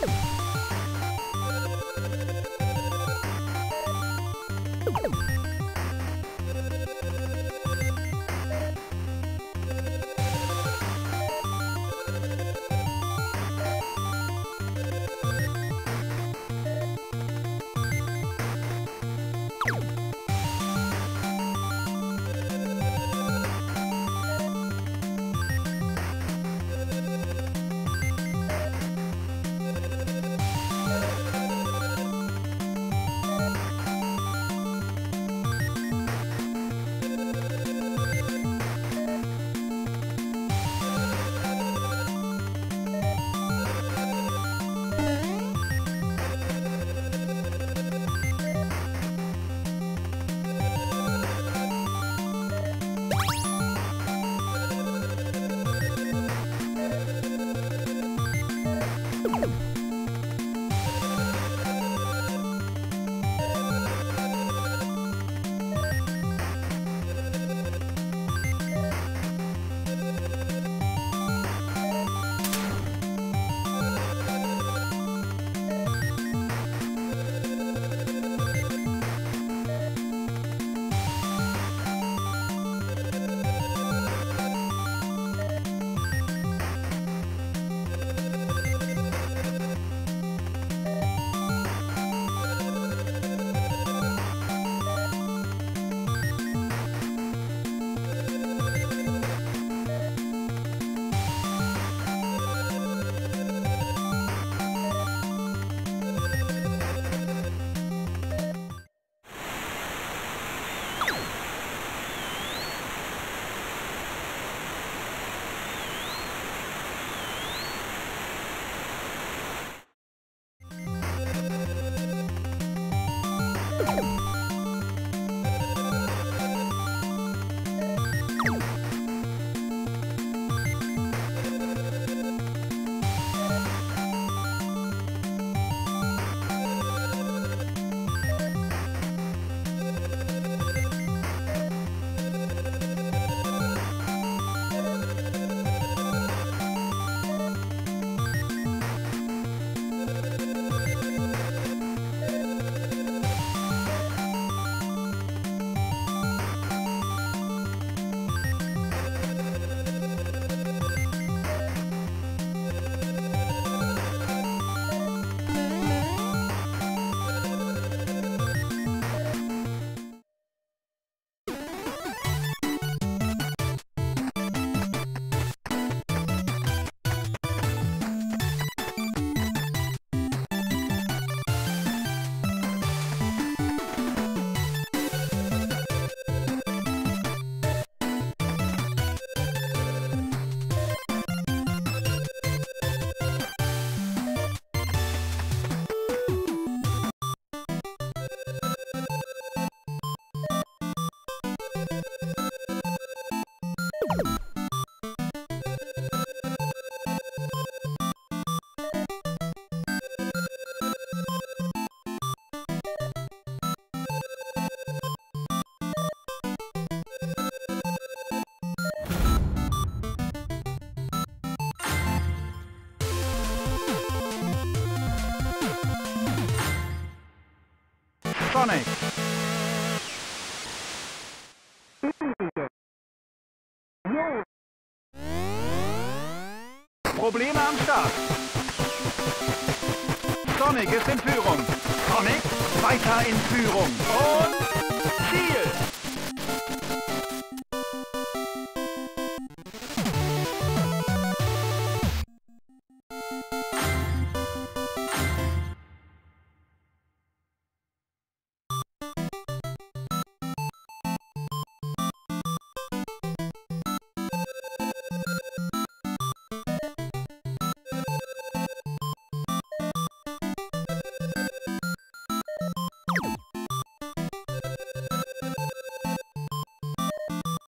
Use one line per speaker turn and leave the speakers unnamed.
Bye. Sonic. Probleme am Start. Sonic ist in Führung. Sonic weiter in Führung. Und.